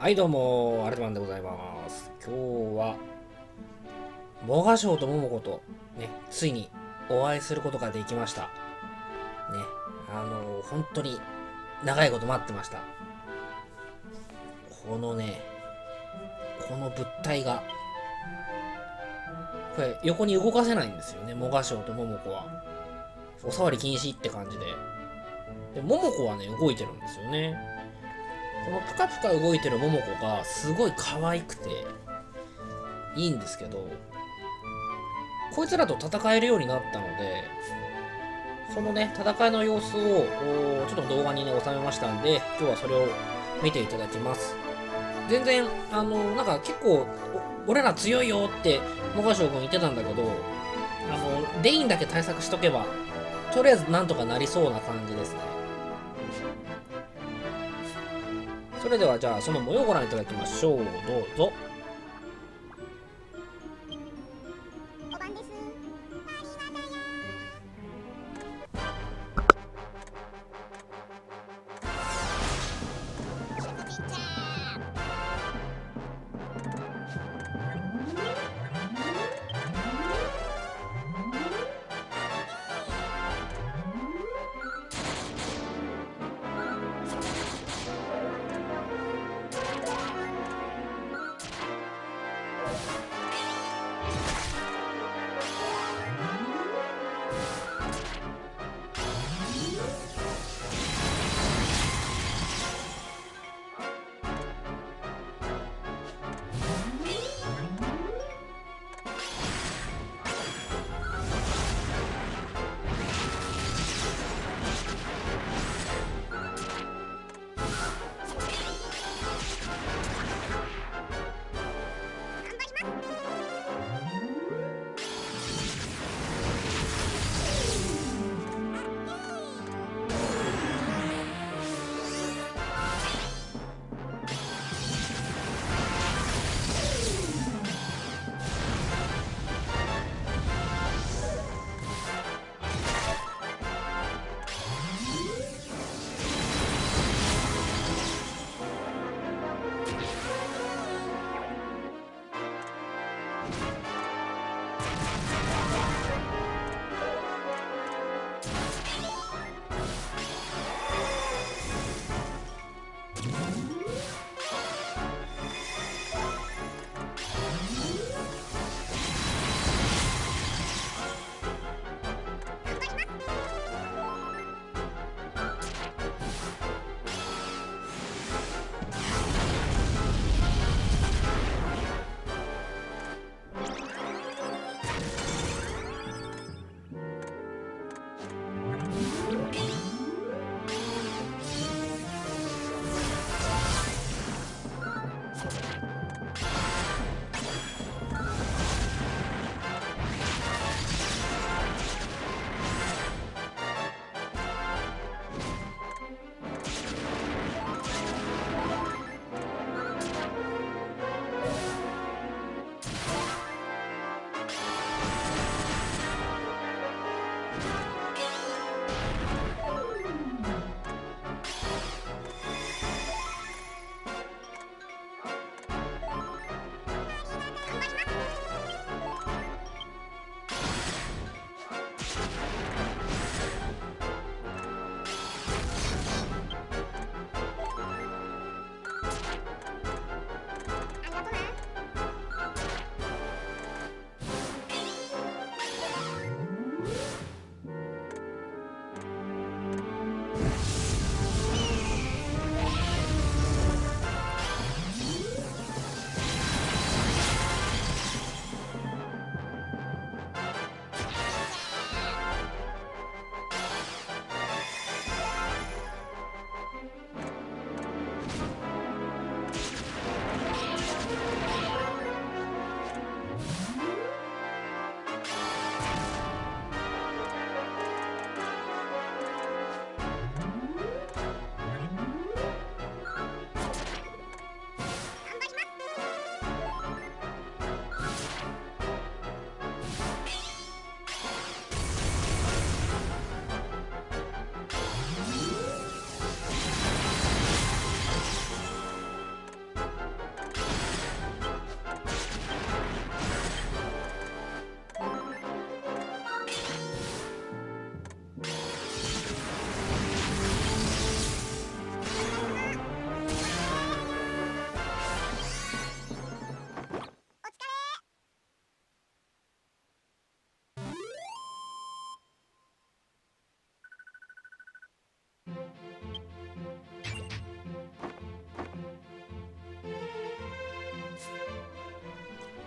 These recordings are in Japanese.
はいどうも、アルトマンでございます。今日は、モガショウとモモコと、ね、ついにお会いすることができました。ね、あの、本当に長いこと待ってました。このね、この物体が、これ横に動かせないんですよね、モガショウとモモコは。お触り禁止って感じで。で、モモコはね、動いてるんですよね。このプカプカ動いてるモモコがすごい可愛くていいんですけどこいつらと戦えるようになったのでそのね戦いの様子をちょっと動画にね収めましたんで今日はそれを見ていただきます。全然あのなんか結構俺ら強いよってモガショウ君言ってたんだけどあのレインだけ対策しとけばとりあえずなんとかなりそうな感じですね。それではじゃあその模様をご覧いただきましょう。どうぞ。you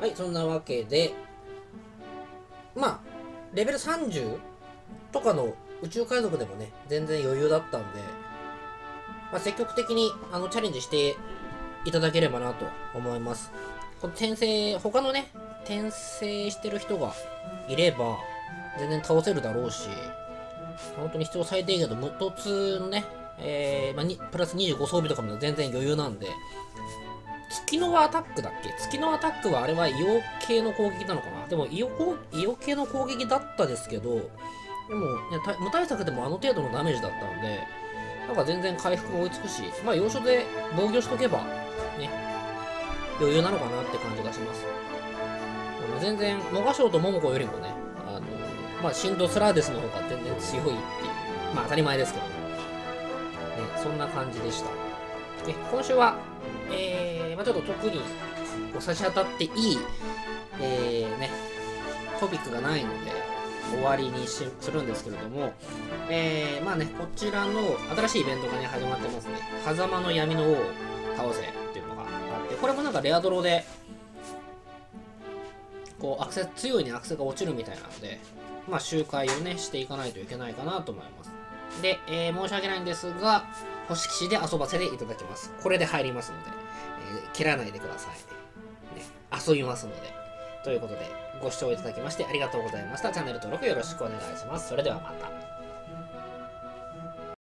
はい、そんなわけで、まあ、レベル30とかの宇宙海賊でもね、全然余裕だったんで、まあ、積極的にあのチャレンジしていただければなと思います。この転生、他のね、転生してる人がいれば、全然倒せるだろうし、本当に必要最低限の無突のね、えーまあ、プラス25装備とかも全然余裕なんで、月のアタックだっけ？月のアタックはあれは硫黄系の攻撃なのかな？でも硫黄硫黄系の攻撃だったですけど、でも、ね、無対策でもあの程度のダメージだったので、なんか全然回復が追いつくし、まあ要所で防御しとけば、ね、余裕なのかなって感じがします。全然、モガショウとモモコよりもね、あの、まあ、シンドスラーデスの方が全然強いっていう、まあ当たり前ですけど、ね、そんな感じでした。で今週は、えー、まあちょっと特にこう差し当たっていい、えー、ね、トピックがないので、終わりにするんですけれども、えー、まあね、こちらの新しいイベントがね、始まってますね。狭間の闇の王を倒せっていうのがあって、これもなんかレアドロで、こう、アクセ強いね、アクセが落ちるみたいなので、まあ、周回をね、していかないといけないかなと思います。で、えー申し訳ないんですが、星騎士で遊ばせていただきます。これで入りますので、えー蹴らないでください。ね、遊びますので。ということで、ご視聴いただきましてありがとうございました。チャンネル登録よろしくお願いします。それではまた。